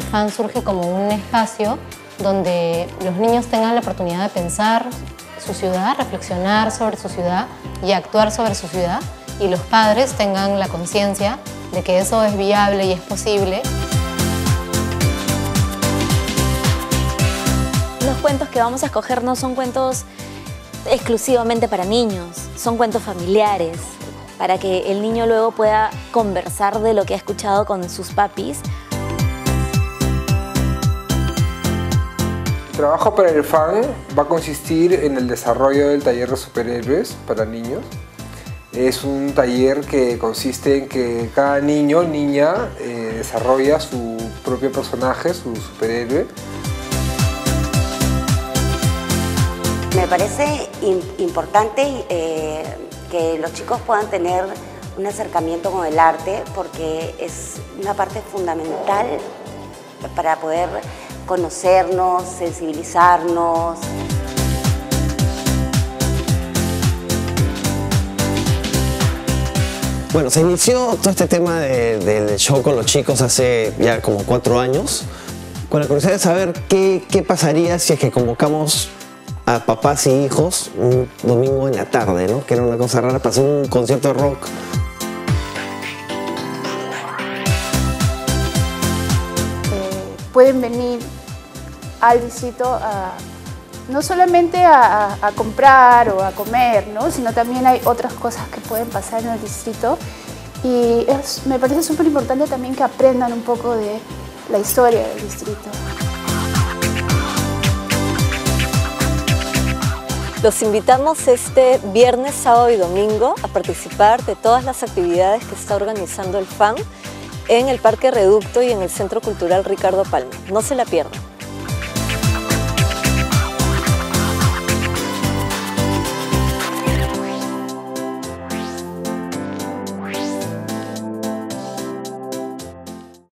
FAN surge como un espacio donde los niños tengan la oportunidad de pensar su ciudad, reflexionar sobre su ciudad y actuar sobre su ciudad y los padres tengan la conciencia de que eso es viable y es posible. Los cuentos que vamos a escoger no son cuentos exclusivamente para niños, son cuentos familiares, para que el niño luego pueda conversar de lo que ha escuchado con sus papis. Trabajo para el FAN va a consistir en el desarrollo del taller de superhéroes para niños. Es un taller que consiste en que cada niño o niña eh, desarrolla su propio personaje, su superhéroe. Me parece importante eh, que los chicos puedan tener un acercamiento con el arte porque es una parte fundamental para poder conocernos, sensibilizarnos. Bueno, se inició todo este tema del show con los chicos hace ya como cuatro años, con la curiosidad de saber qué, qué pasaría si es que convocamos a papás y hijos un domingo en la tarde, ¿no? Que era una cosa rara para hacer un concierto de rock. Eh, pueden venir al distrito no solamente a, comprar o a comer, ¿no? sino también hay otras cosas que pueden pasar en el distrito. Y me parece súper importante también que aprendan un poco de la historia del distrito. Los invitamos este viernes, sábado y domingo a participar de todas las actividades que está organizando el FAN en el Parque Reducto y en el Centro Cultural Ricardo Palma. No se la pierdan.